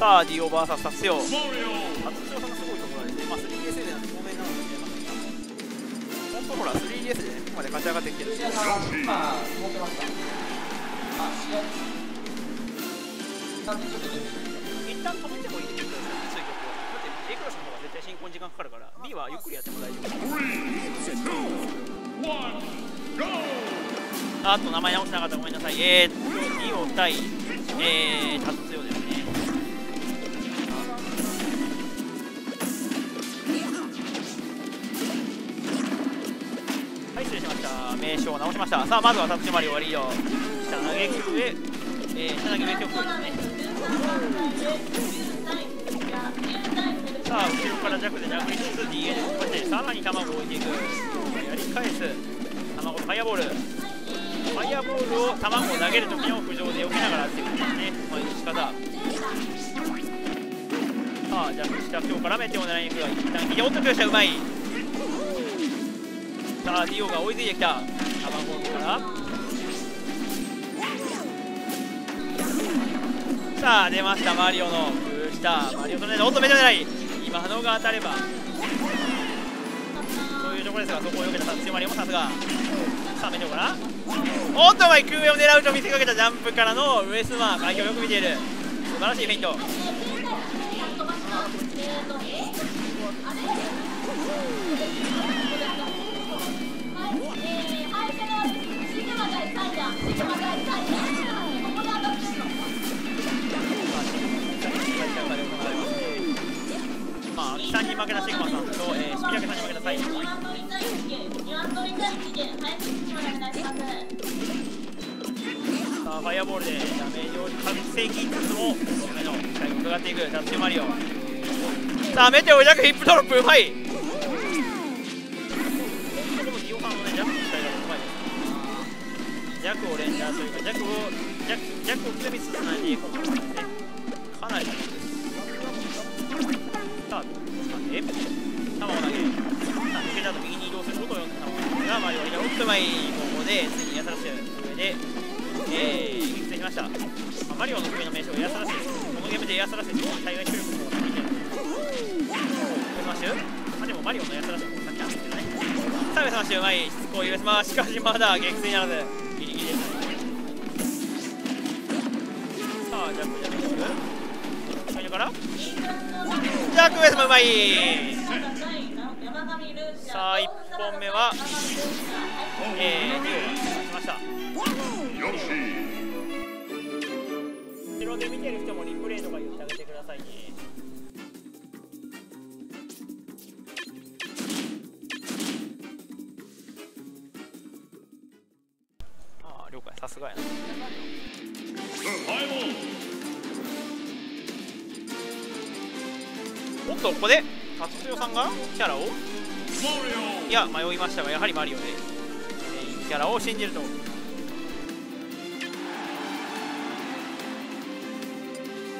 さあディオ VS 達代達代さんがすごいところですね、まあ、3DS でなんで透明なのかもしれませんが本当ほら 3DS でねここまで勝ち上がってきてる今持ってましたあ試合なんでちょっと一旦止めてもいいって言ってください追曲はだって A クラスの方が絶対進行に時間かかるから B はゆっくりやっても大丈夫。あと名前直してなかったごめんなさい。えー、っとディオ対えー、タツヨで名称を直しましたさあまずはタツヨマリオがリード下投げ曲へ、えー、下投げ上曲ですねさあ後ろから弱で弱りつつ DA で突破してさらに卵を置いていくやり返す卵ファイアボールファイアボールを卵を投げるときの浮上で避けながらっていうですねまあ仕方さあじゃあ下今日からメテオ狙いに行くが一旦引いておっとくしたうまいさあディオが追いついてきた卵からさあ出ましたマリオの空下マリオとねおっとメテオ狙い今のが当たればそういうところですがそこを避けた強マリオもさすが。さあメテオかなおっとうまい空上を狙うと見せかけたジャンプからのウエスマー開業よく見ている素晴らしいフェイントマさんと、えー、スピラケさんに負けたサイさあファイアボールでダメージを防ぎつつも夢の最後伺っていくタッチマリオさあメテオジャヒップドロップうまいここもディオさんのねジャックの使い方うまいですジャックを連打というかジャックをジャックジャックを刻みつつないでいこうとですねかなり大事ですさあ掴んで卵投げ抜けた後右に移動することを読んだ卵がマリオがおっとうまいここでついにやさらして上でえー、撃墜しました、まあ、マリオの上の名称エアサラシですこのゲームでエアサラシって大概出力の方が先に出るスマッシュまあでもマリオのエアサラシの方が先なんですけどねさあ上スマッシュうまいしつこい上スマしかしまだ撃墜ならずギリギリですさあジャックジャックから。ジャックエスもうまい。さあ1本目はえー、2をしました。後ろで見てる人もリプレイとか言ってあげてくださいね。おっとここで達代さんがキャラを？いや迷いましたがやはりマリオで、えー、キャラを信じると。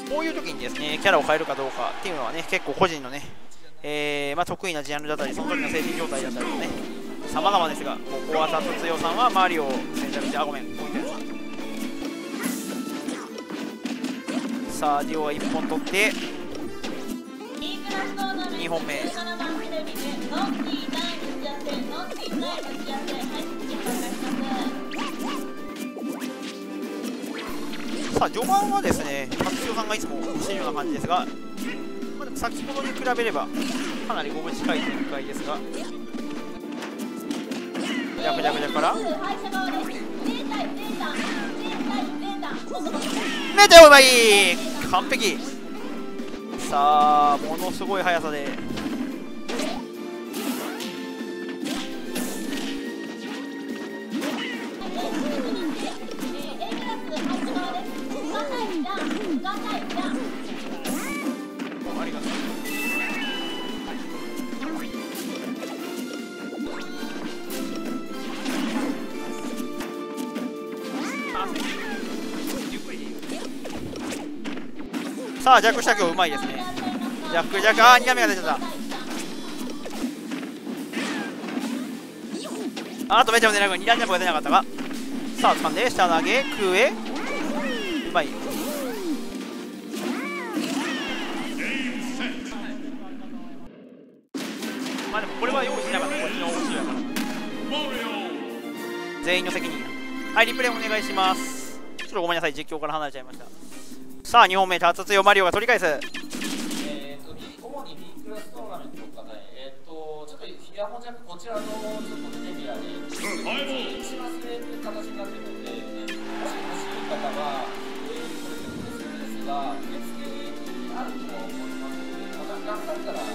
こういう時にですねキャラを変えるかどうかっていうのはね結構個人のね、えーまあ、得意なジャンルだったりその時の精神状態だったりとね様々ですがここは達代さんはマリオを選択してあごめんこういうさあディオは1本取って2本目さあ序盤はですね達代さんがいつもしているような感じですが、まあ、でも先ほどに比べればかなり五分近い展開ですが。ジャクジャクジャクから。メテオうまい完璧さあものすごい速さで。ありがとうさあ弱した今日うまいですね。弱弱ああ苦みが出ちゃった。あとめちゃも出なく2段ジャンプが出なかったか。さあ掴んで下投げ空へ。うまい。まあでもこれは用意しなかった。こっちの面白いから。全員の責任はいリプレイお願いします。ちょっとごめんなさい。実況から離れちゃいました。さあ2本目タツツヨマリオが取り返す。えー、と主に B クラストーナメントとかね、えー、とちょっとヒヤモジャクこちらのちょっとメディアに一し忘れる形になっているので、えーもし欲しい方は、えー、これ SNS が受付にあると思います。ので、また頑張ったら、あの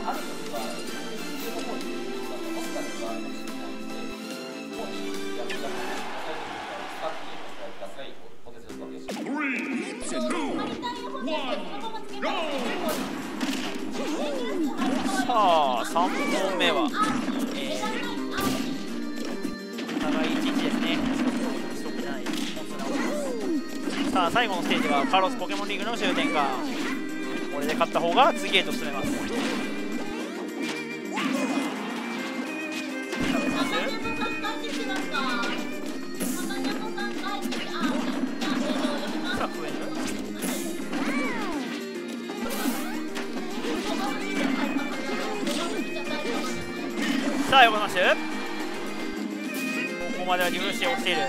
まあ、ある時は、家の方にもしかしたらあるかもしれないので、ここにヒヤモジャクを使ってお使いください。さあ3本目はえー、お互い1-1ですね。さあ最後のステージはカーロスポケモンリーグの終点か。これで勝った方が次へと進めます。さあどうしますさあ横のシュここまではリブルシーを落ちている。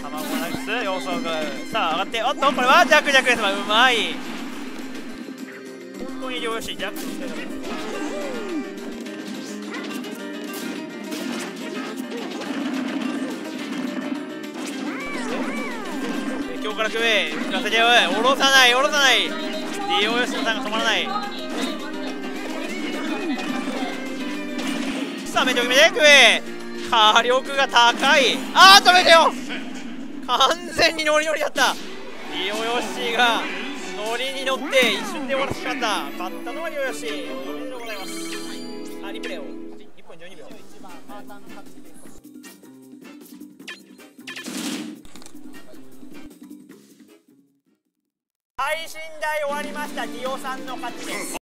卵ナイス要素が。さあ上がっておっとこれはジャックジャックです。うまい。本当に両しジャックの使い方です今日から今日へ行かせてよ下ろさない下ろさない。DOS のタンが止まらない。さあめちゃ決めてク火力が高い。あー止めてよ。完全にノリノリだった。リオヨッシーがノリに乗って一瞬で終わらせてしまった。勝ったのはリオヨッシーおめでとうございます。あリプレイを。1分12秒。配信台終わりました。ディオさんの勝ちです。